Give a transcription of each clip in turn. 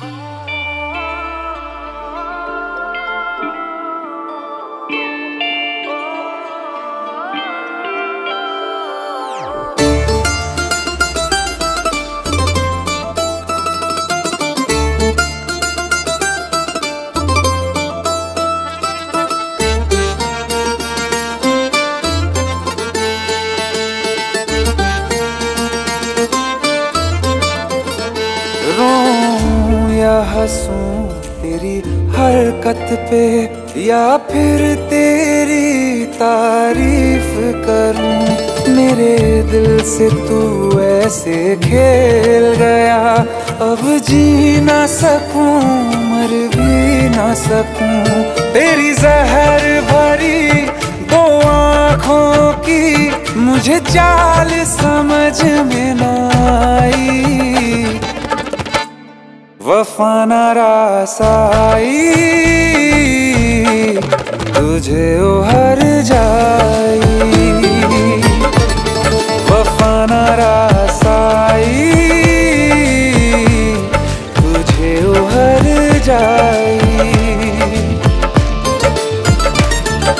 Oh. हंसूं तेरी हरकत पे या फिर तेरी तारीफ़ करूँ? मेरे दिल से तू ऐसे खेल गया। अब जी ना सकूँ, मर भी ना सकूँ। तेरी जहर भरी दो आँखों की मुझे चाल समझ में ना रासाई। तुझे हर जाई। वफा रासाई। तुझे हर जाई।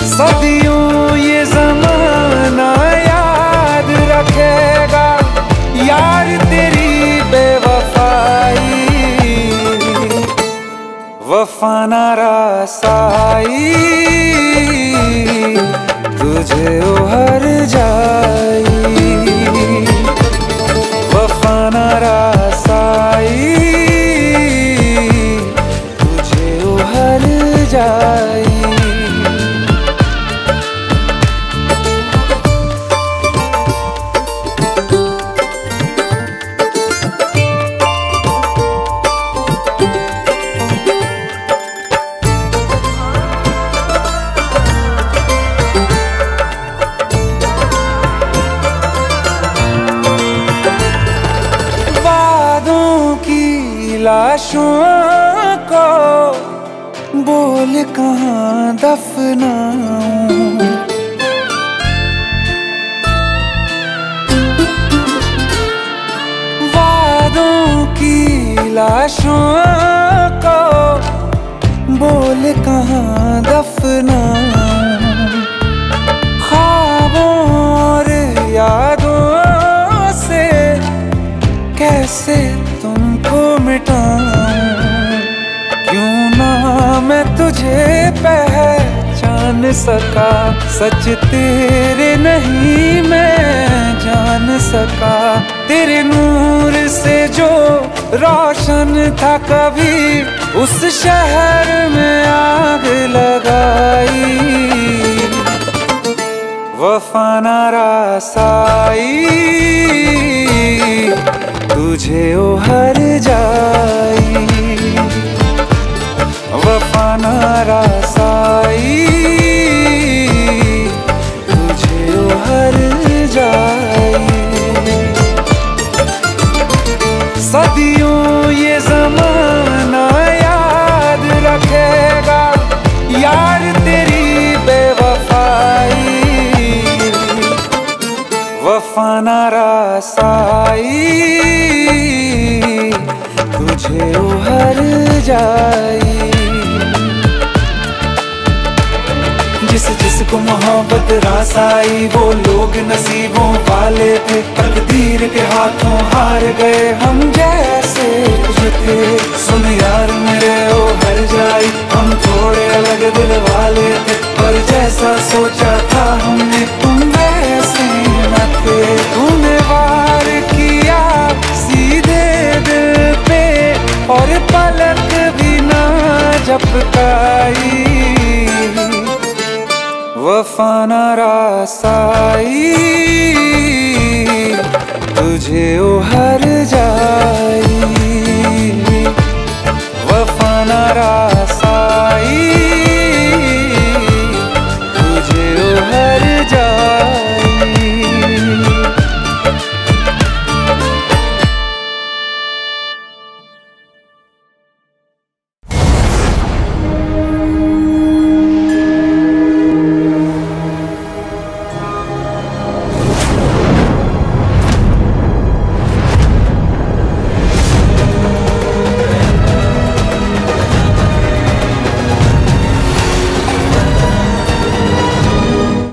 सदियों वफा रासाई तुझे हर जाई। वफाना रासाई तुझे ओ हर जाई। लाशों को बोल कहाँ दफनाऊं? वादों की लाशों को बोल कहाँ दफनाऊं? ख्वाबों और यादों से कैसे तुमको मिटाऊं। क्यों ना मैं तुझे पहचान सका? सच तेरे नहीं मैं जान सका। तेरे नूर से जो रोशन था कभी, उस शहर में आग लगाई। वफा रासाई तुझे हर वफा रासाई तुझे हर जाई। जिस जिसको मोहब्बत रासाई, वो लोग नसीबों वाले थे। तकदीर के हाथों हार गए हम जैसे थे। सुन यार मेरे ओ हर जाई। हम थोड़े अलग दिल वाले थे, पर जैसा सोचा वफाना रासाई तुझे ओ